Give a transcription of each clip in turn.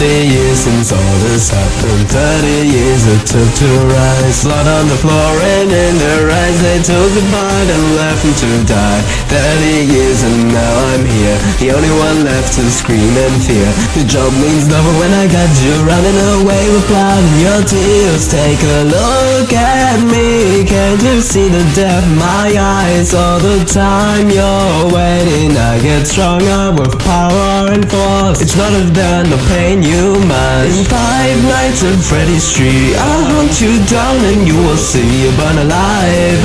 since all this happened. 30 years it took to rise. Blood on the floor and in their eyes They took the part and left me to die. 30 years and now I'm here. The only one left to scream in fear. The job means nothing when I got you running away with blood in your tears. Take a look at me Can't you see the depth in my eyes All the time. You're waiting I get stronger with power and force. It's not a done the pain you must In five nights at Freddy's Street I'll hunt you down and you will see you burn alive.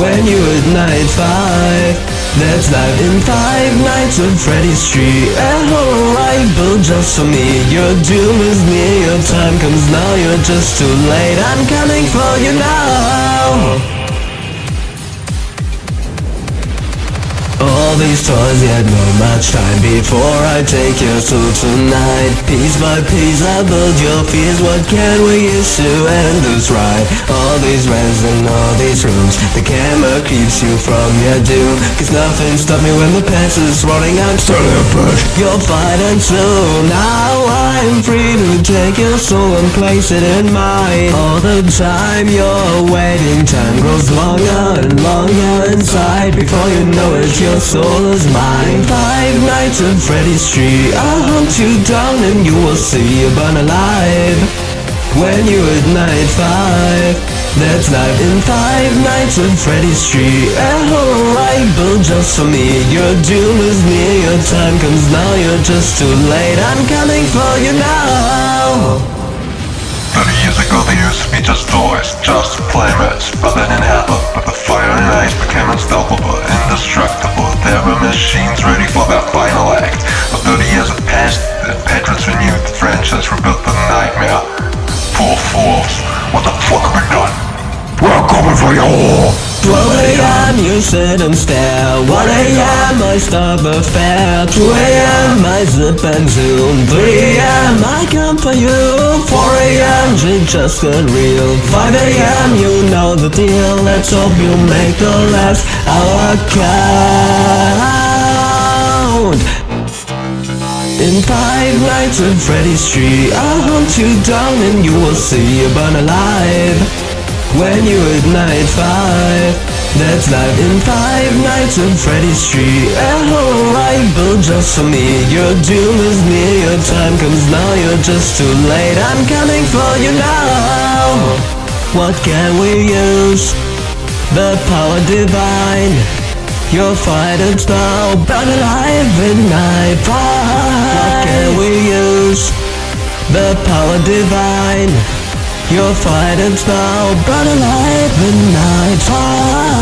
When you night five That's life. In five nights at Freddy's Street A horror built just for me. Your doom is near, your time comes now You're just too late, I'm coming for you now All these toys, yet no much time before I take your soul tonight. Piece by piece I build your fears, what can we use to end this ride? All these rents and all these rooms, the camera keeps you from your doom. Cause nothing stopped me when the past is rolling out Starting a push, you'll fight and soon Now I'm free to take your soul and place it in mine. All the time you're waiting, time grows longer and longer inside. Before you know it, your soul is mine Five nights at Freddy Street. I'll hunt you down and you will see you burn alive. When you at night five That's life in five nights at Freddy's Street. A horror built just for me. Your doom is near, your time comes now You're just too late, I'm coming for you now. 30 years ago they used to be just toys, just playmates What the fuck have we done? We're coming for you all! 12 a.m. you sit and stare 1 a.m. I stop a fair 2 a.m. I zip and zoom 3 a.m. I come for you 4 a.m. shit just got real 5 a.m. you know the deal Let's hope you make the last hour count in five nights at Freddy's Street I'll hunt you down and you will see you burn alive. When you night five That's life in five nights at Freddy's Street A whole life built just for me. Your doom is near, your time comes now You're just too late, I'm coming for you now. What can we use? The power divine your fight and now burn alive in night fire. What can we use? The power divine. Your fight and now burn alive in night fire.